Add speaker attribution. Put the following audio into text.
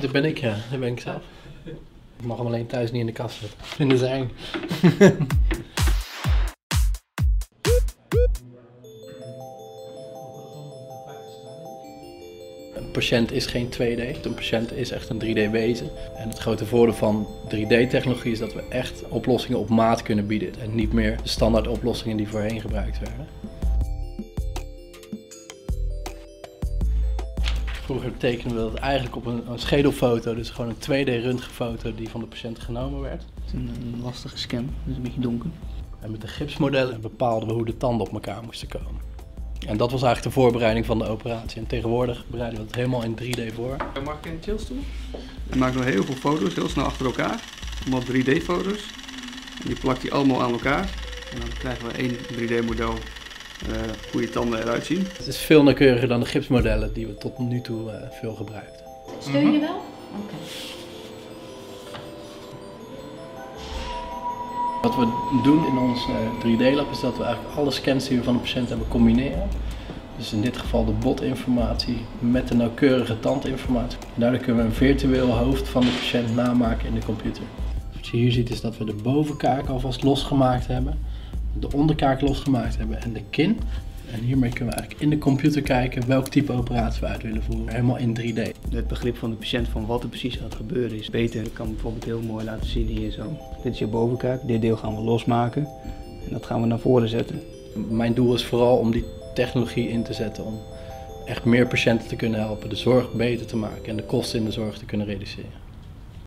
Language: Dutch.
Speaker 1: Dat ben ik, ja. Dat ben ik zelf. Ik mag hem alleen thuis niet in de kast zetten. Vinden ze eng. Een patiënt is geen 2D, een patiënt is echt een 3D-wezen. En het grote voordeel van 3D-technologie is dat we echt oplossingen op maat kunnen bieden. En niet meer de standaard oplossingen die voorheen gebruikt werden. Vroeger tekenden we dat eigenlijk op een, een schedelfoto, dus gewoon een 2D-röntgenfoto die van de patiënt genomen werd.
Speaker 2: Het is een, een lastige scan, dus een beetje donker.
Speaker 1: En met de gipsmodellen bepaalden we hoe de tanden op elkaar moesten komen. En dat was eigenlijk de voorbereiding van de operatie. En tegenwoordig bereiden we het helemaal in 3D voor.
Speaker 3: Mag ik een chillstoel? Je maakt nog heel veel foto's, heel snel achter elkaar. Allemaal 3D-foto's. En die plakt hij allemaal aan elkaar. En dan krijgen we één 3D-model uh, hoe je tanden eruit zien.
Speaker 1: Het is veel nauwkeuriger dan de gipsmodellen die we tot nu toe uh, veel gebruikten.
Speaker 4: Steun je wel? Oké.
Speaker 1: Wat we doen in ons 3D-lab is dat we eigenlijk alle scans die we van de patiënt hebben combineren. Dus in dit geval de botinformatie met de nauwkeurige tandinformatie. En daardoor kunnen we een virtueel hoofd van de patiënt namaken in de computer. Wat je hier ziet is dat we de bovenkaak alvast losgemaakt hebben, de onderkaak losgemaakt hebben en de kin. En hiermee kunnen we eigenlijk in de computer kijken welk type operatie we uit willen voeren. Helemaal in 3D.
Speaker 2: Het begrip van de patiënt van wat er precies gaat gebeuren is beter. Ik kan bijvoorbeeld heel mooi laten zien hier zo. Dit is je bovenkaak. Dit deel gaan we losmaken. En dat gaan we naar voren zetten.
Speaker 1: Mijn doel is vooral om die technologie in te zetten om echt meer patiënten te kunnen helpen, de zorg beter te maken en de kosten in de zorg te kunnen reduceren.